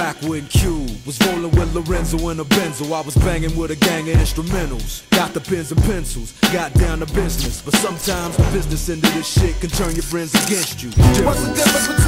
Back when Q was rolling with Lorenzo and a Benzo, I was banging with a gang of instrumentals. Got the pens and pencils, got down to business. But sometimes the business end of this shit can turn your friends against you. What's the difference